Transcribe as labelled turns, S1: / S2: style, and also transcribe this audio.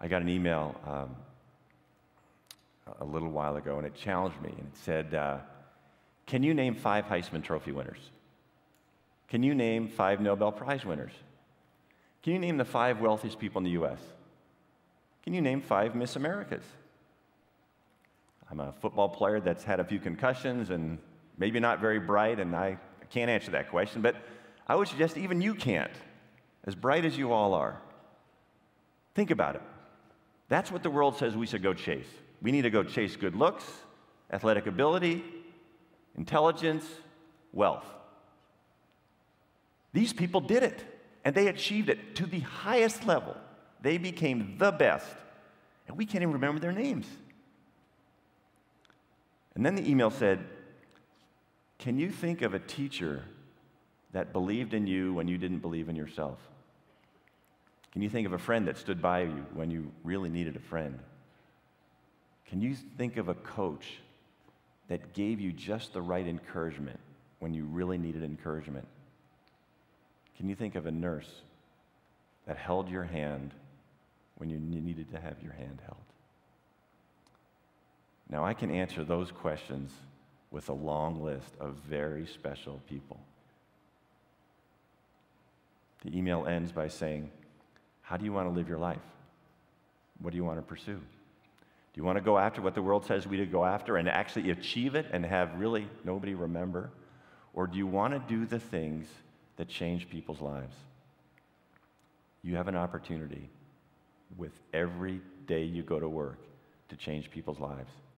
S1: I got an email um, a little while ago, and it challenged me. And it said, uh, Can you name five Heisman Trophy winners? Can you name five Nobel Prize winners? Can you name the five wealthiest people in the US? Can you name five Miss Americas? I'm a football player that's had a few concussions and maybe not very bright, and I can't answer that question, but I would suggest even you can't, as bright as you all are. Think about it. That's what the world says we should go chase. We need to go chase good looks, athletic ability, intelligence, wealth. These people did it, and they achieved it to the highest level. They became the best, and we can't even remember their names. And then the email said, Can you think of a teacher that believed in you when you didn't believe in yourself? Can you think of a friend that stood by you when you really needed a friend? Can you think of a coach that gave you just the right encouragement when you really needed encouragement? Can you think of a nurse that held your hand when you needed to have your hand held? Now, I can answer those questions with a long list of very special people. The email ends by saying, How do you want to live your life? What do you want to pursue? Do you want to go after what the world says we to go after and actually achieve it and have really nobody remember? Or do you want to do the things that change people's lives? You have an opportunity with every day you go to work to change people's lives.